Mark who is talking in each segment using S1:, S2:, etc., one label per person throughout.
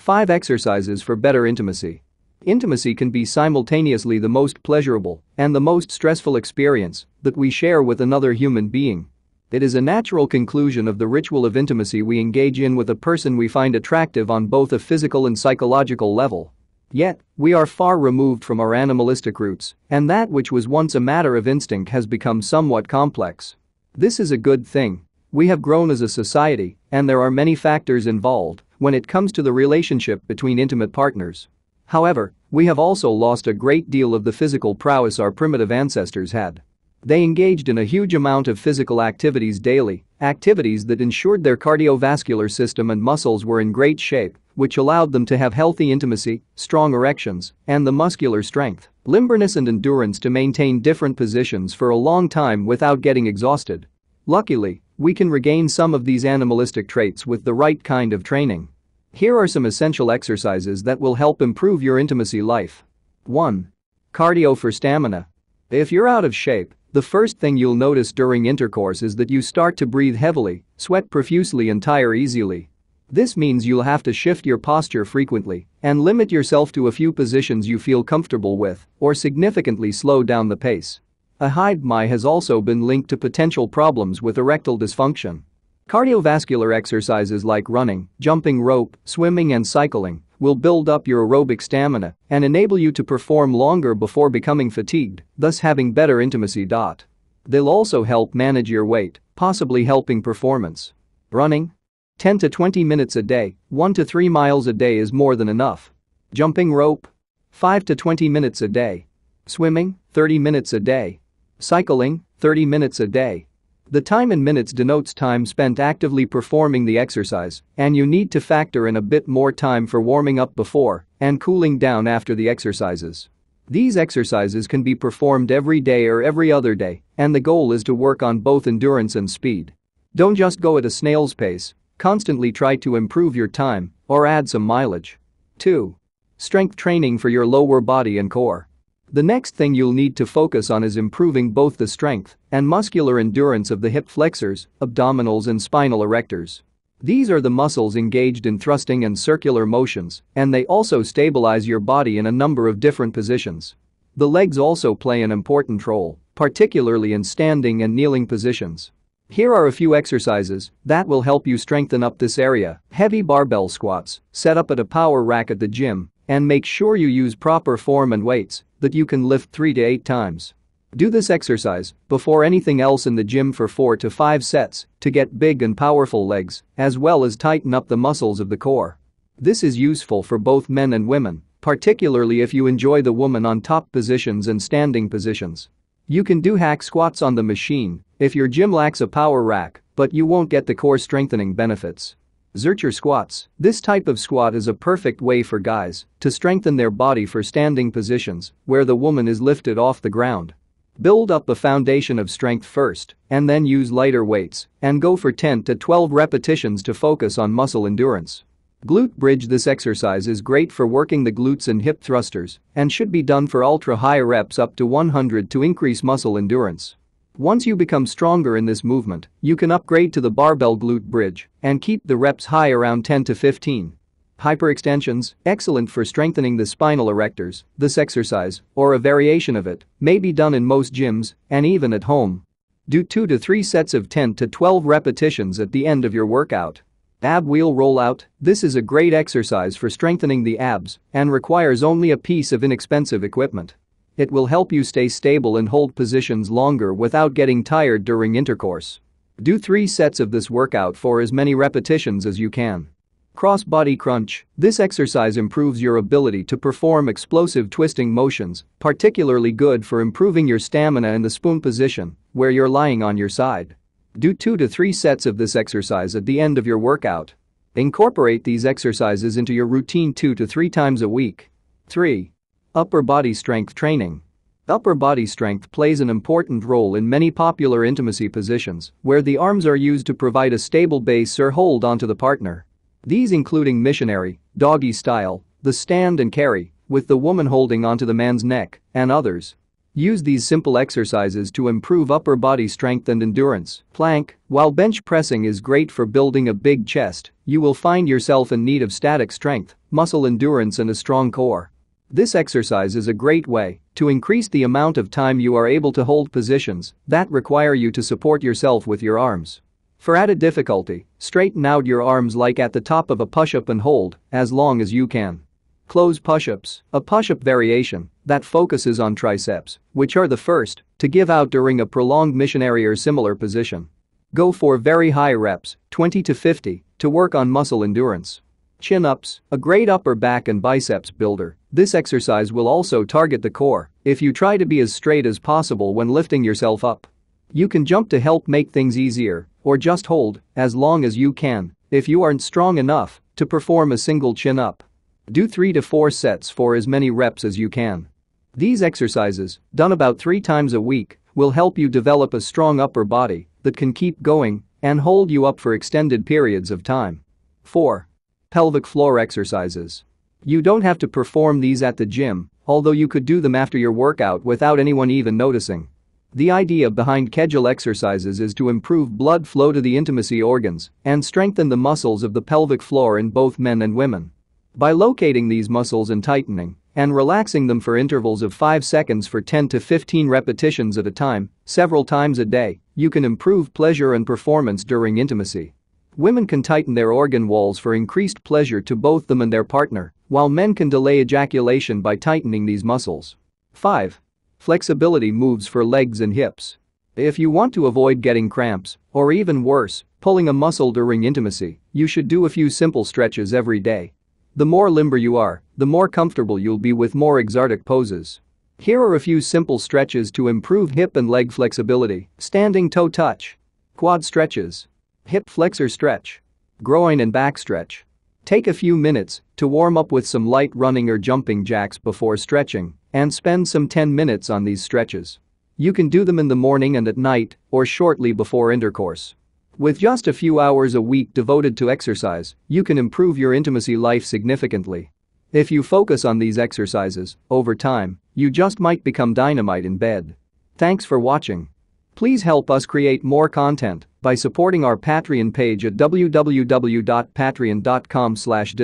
S1: 5 Exercises for better intimacy. Intimacy can be simultaneously the most pleasurable and the most stressful experience that we share with another human being. It is a natural conclusion of the ritual of intimacy we engage in with a person we find attractive on both a physical and psychological level. Yet, we are far removed from our animalistic roots, and that which was once a matter of instinct has become somewhat complex. This is a good thing. We have grown as a society, and there are many factors involved when it comes to the relationship between intimate partners. However, we have also lost a great deal of the physical prowess our primitive ancestors had. They engaged in a huge amount of physical activities daily, activities that ensured their cardiovascular system and muscles were in great shape, which allowed them to have healthy intimacy, strong erections, and the muscular strength, limberness and endurance to maintain different positions for a long time without getting exhausted. Luckily, we can regain some of these animalistic traits with the right kind of training. Here are some essential exercises that will help improve your intimacy life. 1. Cardio for stamina. If you're out of shape, the first thing you'll notice during intercourse is that you start to breathe heavily, sweat profusely and tire easily. This means you'll have to shift your posture frequently and limit yourself to a few positions you feel comfortable with or significantly slow down the pace. A BMI has also been linked to potential problems with erectile dysfunction. Cardiovascular exercises like running, jumping rope, swimming and cycling will build up your aerobic stamina and enable you to perform longer before becoming fatigued, thus having better intimacy. They'll also help manage your weight, possibly helping performance. Running? 10 to 20 minutes a day, 1 to 3 miles a day is more than enough. Jumping rope? 5 to 20 minutes a day. Swimming? 30 minutes a day. Cycling? 30 minutes a day. The time in minutes denotes time spent actively performing the exercise, and you need to factor in a bit more time for warming up before and cooling down after the exercises. These exercises can be performed every day or every other day, and the goal is to work on both endurance and speed. Don't just go at a snail's pace, constantly try to improve your time or add some mileage. 2. Strength training for your lower body and core. The next thing you'll need to focus on is improving both the strength and muscular endurance of the hip flexors, abdominals and spinal erectors. These are the muscles engaged in thrusting and circular motions, and they also stabilize your body in a number of different positions. The legs also play an important role, particularly in standing and kneeling positions. Here are a few exercises that will help you strengthen up this area. Heavy barbell squats, set up at a power rack at the gym, and make sure you use proper form and weights that you can lift 3 to 8 times. Do this exercise before anything else in the gym for 4 to 5 sets to get big and powerful legs, as well as tighten up the muscles of the core. This is useful for both men and women, particularly if you enjoy the woman on top positions and standing positions. You can do hack squats on the machine if your gym lacks a power rack, but you won't get the core strengthening benefits. Zercher squats. This type of squat is a perfect way for guys to strengthen their body for standing positions where the woman is lifted off the ground. Build up a foundation of strength first and then use lighter weights and go for 10 to 12 repetitions to focus on muscle endurance. Glute bridge This exercise is great for working the glutes and hip thrusters and should be done for ultra high reps up to 100 to increase muscle endurance. Once you become stronger in this movement, you can upgrade to the barbell glute bridge and keep the reps high around 10 to 15. Hyperextensions, excellent for strengthening the spinal erectors, this exercise, or a variation of it, may be done in most gyms and even at home. Do 2 to 3 sets of 10 to 12 repetitions at the end of your workout. Ab wheel rollout, this is a great exercise for strengthening the abs and requires only a piece of inexpensive equipment. It will help you stay stable and hold positions longer without getting tired during intercourse. Do 3 sets of this workout for as many repetitions as you can. Cross body crunch. This exercise improves your ability to perform explosive twisting motions, particularly good for improving your stamina in the spoon position, where you're lying on your side. Do 2 to 3 sets of this exercise at the end of your workout. Incorporate these exercises into your routine 2 to 3 times a week. 3. Upper body strength training. Upper body strength plays an important role in many popular intimacy positions where the arms are used to provide a stable base or hold onto the partner. These including missionary, doggy style, the stand and carry, with the woman holding onto the man's neck, and others. Use these simple exercises to improve upper body strength and endurance. Plank, while bench pressing is great for building a big chest, you will find yourself in need of static strength, muscle endurance and a strong core. This exercise is a great way to increase the amount of time you are able to hold positions that require you to support yourself with your arms. For added difficulty, straighten out your arms like at the top of a push-up and hold as long as you can. Close push-ups, a push-up variation that focuses on triceps, which are the first to give out during a prolonged missionary or similar position. Go for very high reps, 20 to 50, to work on muscle endurance. Chin-ups, a great upper back and biceps builder, this exercise will also target the core if you try to be as straight as possible when lifting yourself up. You can jump to help make things easier, or just hold as long as you can if you aren't strong enough to perform a single chin-up. Do 3 to 4 sets for as many reps as you can. These exercises, done about 3 times a week, will help you develop a strong upper body that can keep going and hold you up for extended periods of time. 4. Pelvic floor exercises. You don't have to perform these at the gym, although you could do them after your workout without anyone even noticing. The idea behind Kegel exercises is to improve blood flow to the intimacy organs and strengthen the muscles of the pelvic floor in both men and women. By locating these muscles and tightening and relaxing them for intervals of 5 seconds for 10 to 15 repetitions at a time, several times a day, you can improve pleasure and performance during intimacy. Women can tighten their organ walls for increased pleasure to both them and their partner, while men can delay ejaculation by tightening these muscles. 5. Flexibility moves for legs and hips. If you want to avoid getting cramps, or even worse, pulling a muscle during intimacy, you should do a few simple stretches every day. The more limber you are, the more comfortable you'll be with more exotic poses. Here are a few simple stretches to improve hip and leg flexibility. Standing toe touch. Quad stretches. Hip flexor stretch. Groin and back stretch. Take a few minutes to warm up with some light running or jumping jacks before stretching and spend some 10 minutes on these stretches. You can do them in the morning and at night or shortly before intercourse. With just a few hours a week devoted to exercise, you can improve your intimacy life significantly. If you focus on these exercises, over time, you just might become dynamite in bed. Thanks for watching. Please help us create more content by supporting our Patreon page at www.patreon.com slash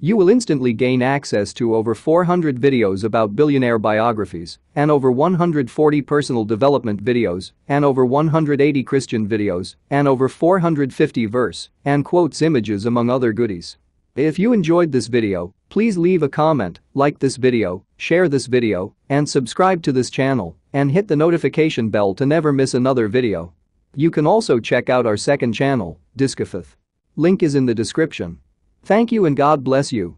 S1: you will instantly gain access to over 400 videos about billionaire biographies and over 140 personal development videos and over 180 Christian videos and over 450 verse and quotes images among other goodies. If you enjoyed this video, please leave a comment, like this video, share this video, and subscribe to this channel and hit the notification bell to never miss another video. You can also check out our second channel, Diskifaith. Link is in the description. Thank you and God bless you.